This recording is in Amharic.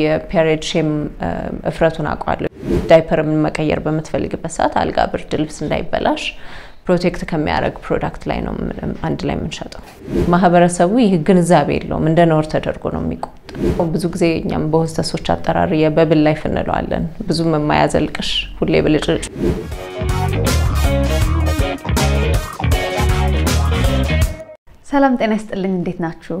የ period shame እፍረቱን አውቀዋለሁ። ዳይፐር መቀየር በምትፈልግበት ሰዓት አልጋ፣ ብርድ ልብስ እንዳይበላሽ protect ከሚያደርግ product ላይ ነው አንድ ላይ የምንሸጠው። ማህበረሰቡ ይህ ግንዛቤ የለውም፣ እንደ ነውር ተደርጎ ነው የሚቆጠረው። ብዙ ጊዜ እኛም በሆስተሶች አጠራር የ bubble life እንለዋለን። ብዙም የማያዘልቅሽ ሁሌ ብልጭልጭ ሰላም ጤና ይስጥልኝ። እንዴት ናችሁ?